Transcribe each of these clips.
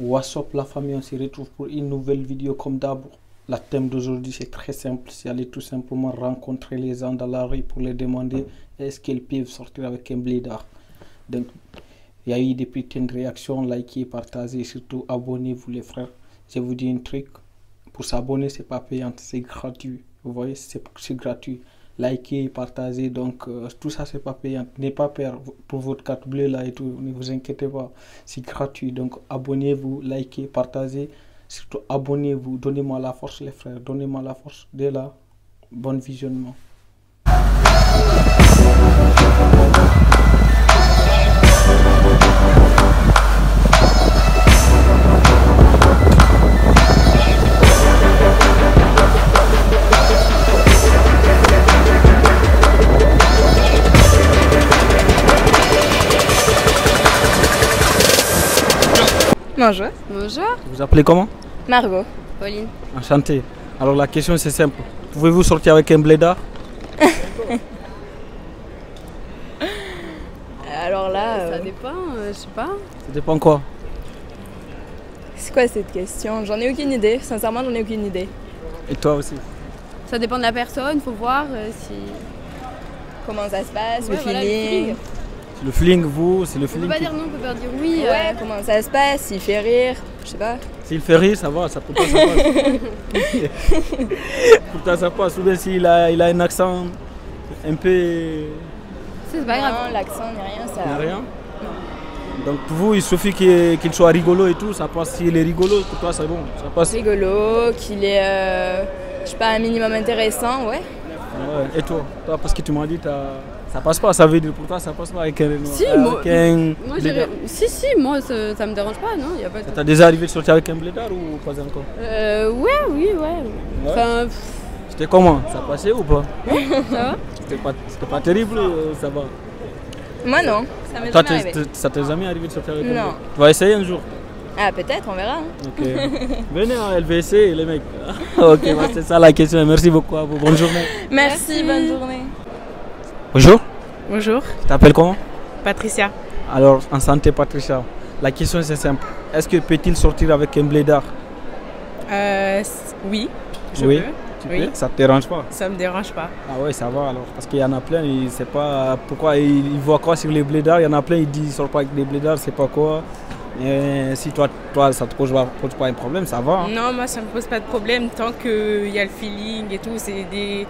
What's up la famille, on se retrouve pour une nouvelle vidéo comme d'abord. La thème d'aujourd'hui c'est très simple, c'est aller tout simplement rencontrer les gens dans la rue pour les demander est-ce qu'ils peuvent sortir avec un blédard? Donc il y a eu des petites réactions, likez, partagez, surtout abonnez-vous les frères. Je vous dis un truc, pour s'abonner c'est pas payant, c'est gratuit. Vous voyez, c'est gratuit. Likez, partagez, donc euh, tout ça c'est pas payant. N'ayez pas peur pour votre carte bleue là et tout, ne vous inquiétez pas, c'est gratuit. Donc abonnez-vous, likez, partagez, surtout abonnez-vous, donnez-moi la force les frères, donnez-moi la force. Dès là, bon visionnement. Bonjour. Bonjour. Vous appelez comment Margot. Pauline. Enchanté. Alors la question c'est simple. Pouvez-vous sortir avec un blédard Alors là, Ça euh, dépend, euh, je sais pas. Ça dépend quoi c'est quoi cette question? J'en ai aucune idée. Sincèrement, j'en ai aucune idée. Et toi aussi Ça dépend de la personne, faut voir euh, si. Comment ça se passe, Ouais, le voilà, le feeling. Feeling. C'est le feeling, vous, c'est le On peut feeling. pas qui- dire non, on peut pas dire oui. Ouais, euh, comment ça se passe, s'il fait rire, je sais pas. S'il fait rire, ça va, ça peut pas, ça passe. Pourtant, ça passe. Ou bien s'il a, il a un accent un peu. C'est pas grave. Non, l'accent, ni rien, ça. Il n'y a rien. Donc pour vous, il suffit qu'il qu'il soit rigolo et tout, ça passe. S'il est rigolo, pour toi, c'est bon, ça passe. Rigolo, qu'il est, euh, je sais pas, un minimum intéressant, ouais. Ouais. Et toi, toi, parce que tu m'as dit, t'as- ça passe pas, ça veut dire pour toi, ça passe pas avec un. Si, moi- un si, si, moi, ça, ça me dérange pas, non y a pas de... Ça t'est déjà arrivé de sortir avec un blédard ou pas encore? Euh, ouais, oui, ouais. Enfin, pff, C'était comment? Ça passait ou pas? Ça va? C'était pas, c'était pas terrible, euh, ça va. Moi, non. Ça m'est jamais t'es- arrivé. t'es- ça t'est jamais arrivé de sortir avec un Non. blédard? Tu vas essayer un jour? Ah, peut-être, on verra. hein. Ok. Venez à LVC, les mecs. ok, bah, c'est ça la question. Merci beaucoup à vous. Bonne journée. Merci, Merci. bonne journée. Bonjour. Bonjour, Tu t'appelles comment Patricia. Alors, en santé, Patricia. La question c'est simple. Est-ce que peut-il sortir avec un blédard Euh, s- oui, je Oui. peux. Tu Oui. peux Ça te dérange pas Ça me dérange pas. Ah ouais, ça va alors. Parce qu'il y en a plein, ils ne savent pas pourquoi ils, ils voient quoi sur les blédards. Il y en a plein, ils disent qu'ils sortent pas avec des blédards, c'est pas quoi. Et si toi, toi ça te pose pas, pose pas un problème, ça va. hein. Non, moi ça me pose pas de problème tant qu'il y a le feeling et tout. C'est des,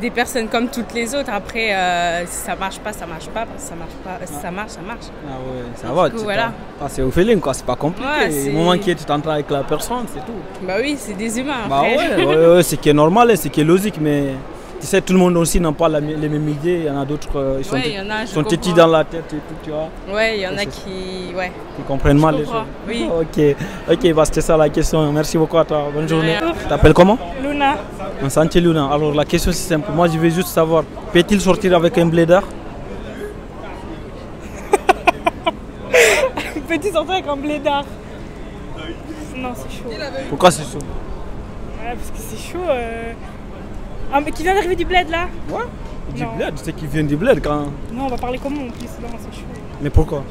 des personnes comme toutes les autres. Après, euh, si ça marche pas, ça marche pas. Si ça marche pas, si ça marche, ça marche. Ah ouais, ça va. coup, voilà. Ah, c'est au feeling quoi, c'est pas compliqué. Ouais, Au moment qui est, tu t'entends avec la personne, c'est tout. Bah oui, c'est des humains. Bah ouais, ouais, c'est qui est normal, hein, c'est qui est logique, mais tu sais, tout le monde aussi n'a pas la- les mêmes idées. Il y en a d'autres, euh, ils sont, Ouais, en a, sont tétis dans la tête et tout, tu vois. Ouais, il y en a qui. Ouais. Qui comprennent Je mal les choses. oui. Ok, ok, bah, c'était ça la question. Merci beaucoup à toi. Bonne journée. Tu t'appelles comment? Luna. En santé Luna. Alors la question c'est simple. Moi je veux juste savoir, peut-il sortir avec un blédard? Petit sortir avec un blédard? Non, c'est chaud. Pourquoi c'est chaud? Parce que c'est chaud. euh. Ah, mais qui vient d'arriver du bled là Ouais. Du Non. bled, tu sais qu'il vient du bled quand. Non, on va parler comment en plus Non, c'est chaud. Mais pourquoi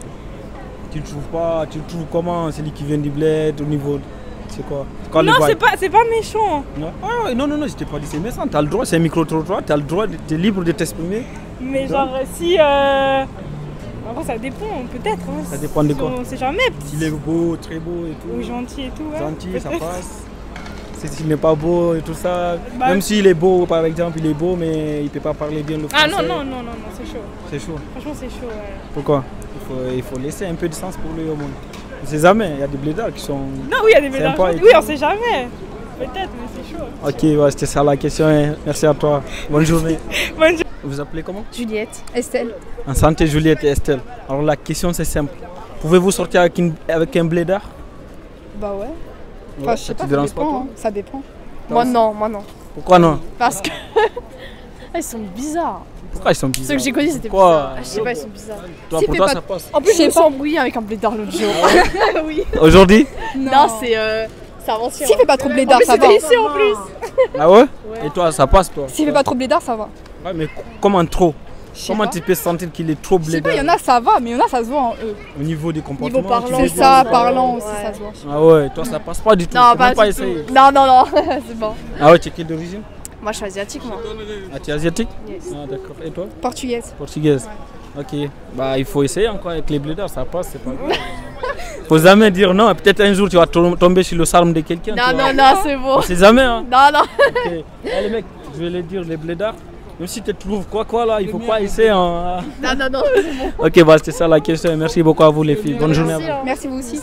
Tu le trouves pas Tu le trouves comment celui qui vient du bled au niveau. C'est quoi non, c'est pas, c'est pas méchant. Non, Ah non, non, non, je t'ai pas dit c'est méchant. T'as le droit, c'est un micro-trottoir, t'as le droit, de- t'es libre de t'exprimer. Mais genre, si. Euh... Après, ça dépend, peut-être. hein. Ça dépend de quoi On sait jamais. S'il est beau, très beau et tout. Ou gentil et tout. ouais. gentil, ça passe. C'est S'il n'est pas beau et tout ça. Bah, Même s'il est beau, par exemple, il est beau, mais il peut pas parler bien le français. Ah non, non, non, non, non, c'est chaud. C'est chaud. Franchement, c'est chaud. Ouais. Pourquoi? Il faut, il faut laisser un peu de sens pour lui au monde. On sait jamais, il y a des blédards qui sont. Non, oui, il y a des blédards. Oui, tout. on sait jamais. Peut-être, mais c'est chaud. Ok, ouais, c'était ça la question. hein. Merci à toi. Bonne journée. Bonne journée. Vous appelez comment? Juliette. Estelle. En santé, Juliette et Estelle. Alors la question c'est simple. Pouvez-vous sortir avec, une- avec un blédard? Bah ouais. Ouais, Enfin, je ça sais pas, ça pas, dépend. hein, ça dépend. Moi non, moi non. Pourquoi non Parce que. Ah, ils sont bizarres. Pourquoi ils sont bizarres Ceux que j'ai connus, c'était Pourquoi bizarre. Ah, je sais pas, ils sont bizarres. Toi, Si, pour toi pas- ça passe. En plus, je me suis embrouillé avec un blédard l'autre jour. oui. Aujourd'hui Non, c'est. Euh... C'est avant-sûr. S'il fait pas trop blédard, ça va. ici en plus. Ah ouais, Et toi ça passe toi S'il fait pas trop blédard, ça va. Ouais, mais co- comment trop Comment tu peux sentir qu'il est trop Je sais pas, blédard il y en a ça va, mais il y en a ça se voit en eux. au niveau des comportements Niveau parlant, C'est ça, ouais. parlant aussi, Ouais. ça se voit. Ah ouais, toi ça passe pas du tout. Non, pas pas tout. Non, non, non, c'est bon. Ah ouais, tu es qui d'origine? Moi, je suis asiatique, moi. Ah, tu es asiatique? Ah d'accord. Et toi? Portugaise. Portugaise. Ok. Bah il faut essayer encore avec les blédards, ça passe, c'est pas grave. faut jamais dire non, peut-être un jour tu vas tom- tomber sur le charme de quelqu'un. Non, non, non, c'est bon. On sait jamais hein. Non, non. Ok. Allez mec, je vais les dire les blédards. Même si tu trouves quoi quoi là, il faut pas essayer. hein. Non, non, non. Ok, bah c'était ça la question. Merci beaucoup à vous les filles. Bonne journée à vous. Merci vous aussi.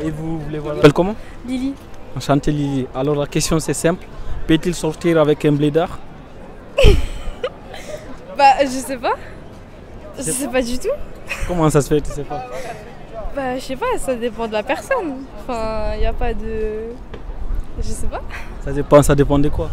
Et vous voulez voir Appelle comment Lily. Enchanté Lily. Alors la question c'est simple. Peut-il sortir avec un blédard Bah, je sais pas. Je sais pas du tout. Comment ça se fait Tu sais pas Bah, je sais pas, ça dépend de la personne. Enfin, il a pas de. Je sais pas. Ça dépend, ça dépend de quoi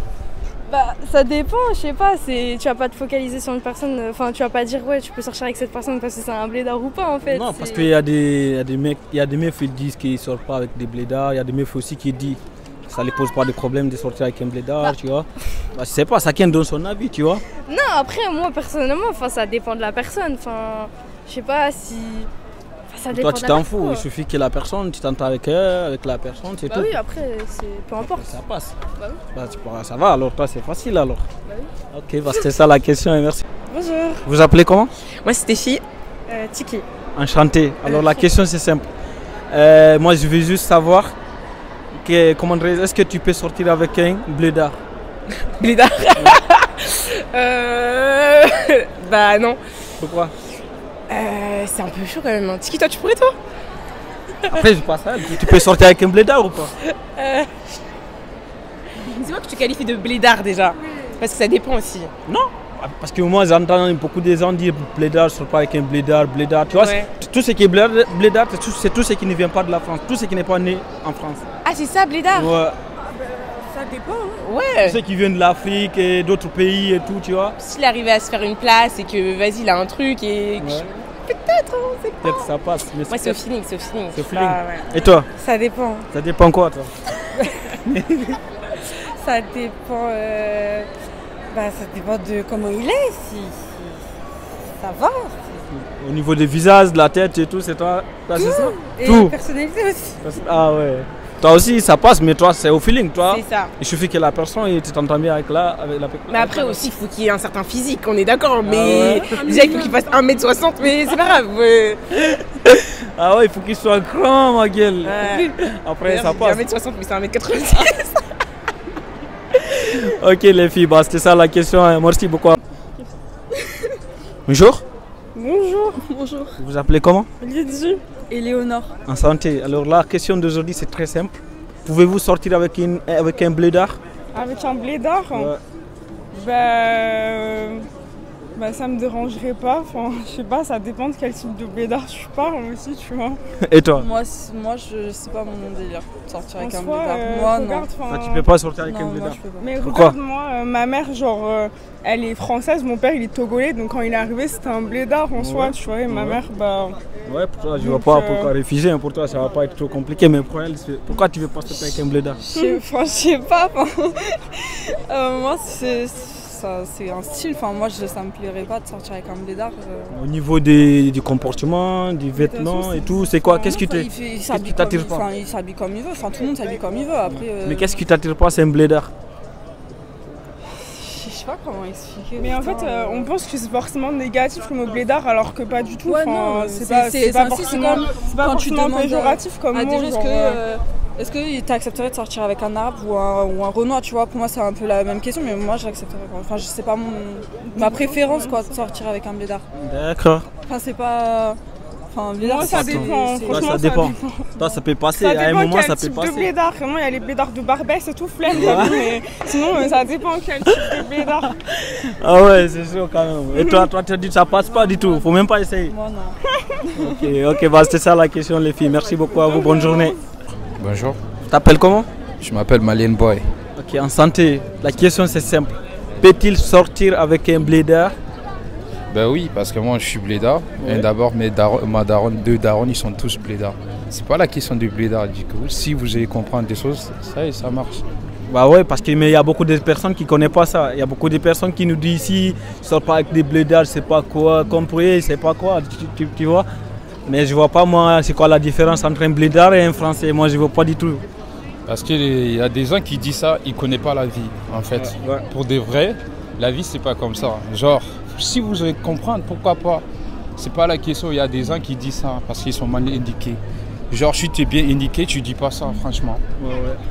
Bah, ça dépend, je sais pas. C'est... Tu vas pas te focaliser sur une personne. Enfin, tu vas pas dire, ouais, tu peux sortir avec cette personne parce que c'est un blédard ou pas, en fait. Non, parce qu'il y a des, y a des mecs, il y a des meufs qui disent qu'ils ne sortent pas avec des blédards. Il y a des meufs aussi qui disent que ça ne les pose pas de problème de sortir avec un blédard, tu vois. Bah, je sais pas, chacun donne son avis, tu vois. Non, après, moi, personnellement, enfin, ça dépend de la personne. Enfin, je sais pas si. Enfin, ça dépend Toi, tu t'en fous. quoi. Il suffit que la personne, tu t'entends avec elle, avec la personne, c'est Bah tout. oui, après, c'est... peu importe. Ça passe. Bah oui. Bah, tu pourras- ça va, alors toi, c'est facile alors. Ok, bah, c'était ça la question et merci. Bonjour. Vous appelez comment? Moi, c'est Stéphie. Euh, Tiki. Enchanté. Alors la question c'est simple. Euh, moi je veux juste savoir que, comment est-ce que tu peux sortir avec un blédard? Blédard. euh... bah non. Pourquoi? Euh, c'est un peu chaud quand même. hein. Tiki, toi, tu pourrais, toi? Après je passe à elle. Tu peux sortir avec un blédard ou pas? C'est moi que tu qualifies de blédard déjà. Parce que ça dépend aussi. Ah, Parce que moi j'entends beaucoup de gens dire blédard, je sors pas avec un blédard, blédard. Tu vois, Ouais. tout ce qui est blédard, blédard, c'est tout, tout ce qui ne vient pas de la France, tout ce qui n'est pas né en France. Ah, c'est ça, blédard? Ouais. Ça dépend. hein. Ouais. Ceux qui viennent de l'Afrique et d'autres pays et tout, tu vois. S'il arrivait à se faire une place et que, vas-y, il a un truc et... Ouais. Peut-être, on sait pas. Peut-être ça passe. Mais Moi, c'est au feeling, c'est au feeling. C'est au pas- feeling. ouais. Et toi Ça dépend. Ça dépend quoi toi Ça dépend. euh, Bah, ça dépend de comment il est. Si, si ça va. Au niveau des visages, de la tête et tout, c'est toi, c'est ça Et Tout. la personnalité aussi. Ah ouais. Toi aussi ça passe, mais toi c'est au feeling, toi. C'est ça. Il suffit que la personne et tu t'entends bien avec la, avec la Mais après aussi, il faut qu'il y ait un certain physique, on est d'accord. Mais ouais déjà, il faut qu'il fasse 1m60, mais c'est pas grave. ouais. Ah ouais, il faut qu'il soit grand, ma gueule. Ouais. Après ça passe. j'ai dit 1m60, mais c'est 1m86. Ok les filles, bah, c'était ça la question. hein. Merci beaucoup. Bonjour, Bonjour. Bonjour. vous vous appelez comment? Lydie. Éléonore. En santé. Alors la question d'aujourd'hui c'est très simple. Pouvez-vous sortir avec, une, avec un blédard? Avec un. Ouais. Bah, euh, bah ça me dérangerait pas. Enfin, je sais pas, ça dépend de quel type de blédard tu parles aussi, tu vois. Et toi Moi, moi je c'est pas mon délire sortir avec En un soi, blédard. euh, moi, regarde, non. enfin, ah, Tu peux pas sortir avec Non, un moi, blédard je pas. Mais Pourquoi regarde-moi, euh, ma mère, genre, euh, elle est française, mon père, il est togolais, donc quand il est arrivé, c'était un blédard en soi, tu vois, et ma Ouais. mère, bah... Ouais, pour toi, je vois pas pourquoi réfugier. hein. Pour toi, ça va pas être trop compliqué. Mais pour elle, c'est- pourquoi tu veux pas sortir avec un blédard Je sais- je sais pas. enfin, euh, moi, c'est ça- c'est un style. Enfin, moi, je, ça me plairait pas de sortir avec un blédard. euh. Au niveau des, du comportement, du vêtement et tout, c'est quoi? Qu'est-ce qui t'attire pas? enfin, Il s'habille comme il veut. Enfin, tout le monde s'habille comme il veut. Après, euh, Mais qu'est-ce qui t'attire pas C'est un blédard? Je sais pas comment expliquer. Mais en fait, euh, on pense que c'est forcément négatif le mot blédard, alors que pas du tout. Ouais, Enfin, non, c'est pas, pas forcément, c'est pas quand tu forcément péjoratif comme à mot. genre, que euh, est-ce que t'accepterais de sortir avec un arabe ou un, ou un renoir tu vois pour moi c'est un peu la même question mais moi j'accepterais pas enfin je sais pas mon ma préférence quoi de sortir avec un blédard D'accord. enfin c'est pas enfin blédard Moi, ça dépend, ça ça dépend. dépend. Toi, ça peut passer. Ça à un dépend moment, quel ça peut type de passer. blédard. Vraiment, il y a les blédards de Barbès et tout, flemme, vu, mais sinon, euh, ça dépend quel type de blédard. Ah ouais, c'est sûr quand même. Et toi, toi, tu as dit que ça passe pas du tout. Faut même pas essayer. moi non Ok, ok, bah, c'était ça la question, les filles. Merci beaucoup à vous. Bonne journée. Bonjour, T'appelles comment je m'appelle Malien Boy. Ok, en santé. La question c'est simple. Peut-il sortir avec un blédard Ben oui, parce que moi je suis blédard. Ouais. Et d'abord, mes darons, ma deux darons, ils sont tous blédards. C'est pas la question du blédard. Du coup, si vous allez comprendre des choses, ça y est, ça marche. Bah ouais, parce qu'il y a beaucoup de personnes qui ne connaissent pas ça. Il y a beaucoup de personnes qui nous disent ici, sort pas avec des blédards, c'est pas quoi, compris, c'est pas quoi, tu, tu- tu vois. Mais je vois pas moi, c'est quoi la différence entre un blédard et un français? Moi, je vois pas du tout. Parce qu'il y a des gens qui disent ça, ils ne connaissent pas la vie, en fait. Ouais, ouais. Pour des vrais, la vie, c'est pas comme ça. Genre, si vous allez comprendre, pourquoi pas? C'est pas la question. Il y a des gens qui disent ça parce qu'ils sont mal indiqués. Genre, si tu es bien indiqué, tu dis pas ça, franchement.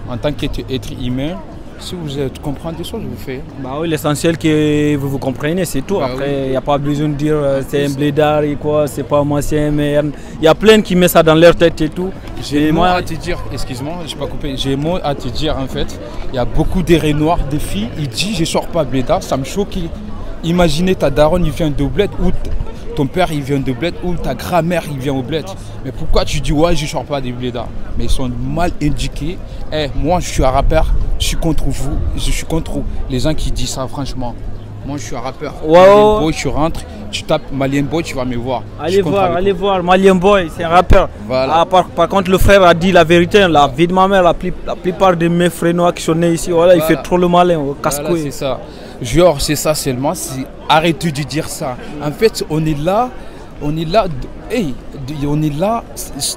En tant qu'être être humain, si vous êtes comprendre des choses, vous faites. Bah oui, l'essentiel que vous vous compreniez, c'est tout. Bah Après, il n'y a pas besoin de dire euh, c'est un blédard et quoi, c'est pas moi, c'est un merde. Il y a plein qui mettent ça dans leur tête et tout. J'ai un mot moi, à te dire, excuse-moi, je pas coupé. J'ai un mot à te dire en fait. Il y a beaucoup d'erreurs noirs, des filles. Il dit je sors pas Bléda, ça me choque. Imaginez ta daronne, il vient de bled ou t- ton père il vient de bled ou ta grand-mère il vient au bled. Mais pourquoi tu dis ouais je sors pas des Bléda Mais ils sont mal indiqués. Eh, moi je suis un rappeur, je suis contre vous, je suis contre les gens qui disent ça franchement. Moi je suis un rappeur. Ouais. Boy, tu rentres, tu tapes Malien Boy, tu vas me voir. Allez voir, allez vous. voir, Malien Boy, c'est un rappeur. Voilà. Ah, par, par contre, le frère a dit la vérité. La vie de ma mère, la, plupart de mes frères noirs qui sont nés ici, voilà, il fait trop le malin, Voilà, casse-couille. c'est ça. Genre, c'est ça seulement. Arrêtez de dire ça. En fait, on est là. On est là. hey, on est là.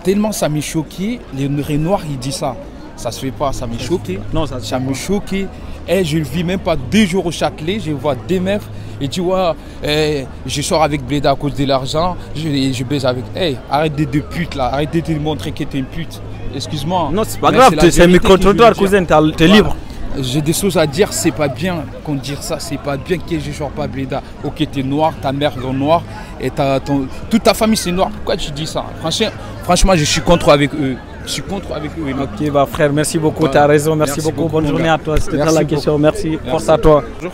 Tellement ça m'a choqué. Les Renoirs, ils disent ça. Ça se fait pas. Ça m'a choqué. Non, ça Ça m'a choqué. Et je ne vis même pas deux jours au Châtelet. Je vois des meufs. Et tu vois, eh, je sors avec Bléda à cause de l'argent. Je, je baise avec. Hey, arrête de, de pute là. Arrête de te montrer que t'es une pute. Excuse-moi. Non, c'est pas Mais grave, c'est un micro-trottoir, dire. cousin, t'es t'es Voilà. libre. J'ai des choses à dire, c'est pas bien qu'on dise ça, c'est pas bien que je sors pas Bléda. Ok, t'es noir, ta mère est noire, et ta, ton- toute ta famille c'est noir. Pourquoi tu dis ça? Franchement, franchement, je suis contre avec eux. Je suis contre avec eux. Ok, bah frère, merci beaucoup, Ouais. t'as raison, merci, Merci beaucoup. beaucoup, bonne journée gars. à toi, c'était la beaucoup. question, merci. Merci. Force à toi. Bonjour.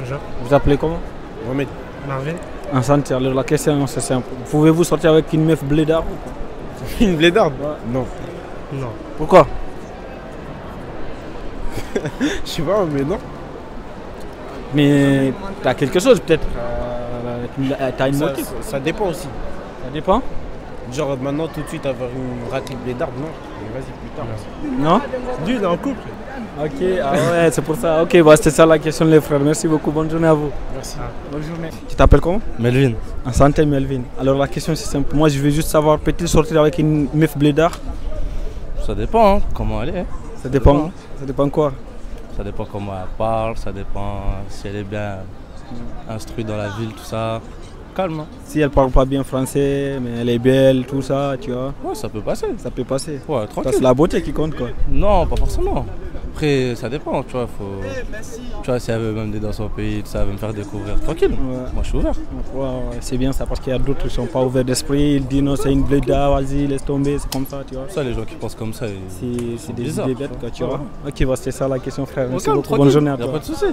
Bonjour. Vous appelez comment? Mohamed. Marvin. Enchanté, alors la question c'est simple. Pouvez-vous sortir avec une meuf blédard ou pas? Une blédarde Non. Non. Pourquoi? Je sais pas, mais non. Mais t'as quelque chose peut-être euh, T'as une Ça, motive ça- ça dépend aussi. Ça dépend Genre maintenant tout de suite avoir une raclée blédarde, non. Mais vas-y plus tard. Non D'une en couple. Ok, ah ouais, c'est pour ça. Ok, bah c'était ça la question les frères. Merci beaucoup, bonne journée à vous. Merci. Bonne journée. Tu t'appelles comment? Melvin. En santé Melvin. Alors la question c'est simple. Moi je veux juste savoir, peut-il sortir avec une meuf blédard Ça dépend hein, comment elle est. hein. Ça dépend. Ça dépend quoi? Ça dépend comment elle parle, ça dépend si elle est bien instruite dans la ville, tout ça. Calme. hein. Si elle parle pas bien français, mais elle est belle, tout ça, tu vois. Ouais, ça peut passer. Ça peut passer. Ouais, tranquille. C'est la beauté qui compte quoi. Non, pas forcément. Après, ça dépend, tu vois. Faut... Tu vois, si elle veut même m'aider dans son pays, ça, veut me faire découvrir, tranquille. Moi, je suis ouvert. Ouais, ouais, c'est bien ça parce qu'il y a d'autres qui sont pas ouverts d'esprit. Ils disent non, c'est une blédard, vas-y, laisse tomber, c'est comme ça, tu vois. Ça, les gens qui pensent comme ça, ils- C'est c'est des idées bêtes, quoi, tu vois. Ok, bah, c'était ça la question, frère. Merci beaucoup. Bonne journée à y a toi. pas de souci.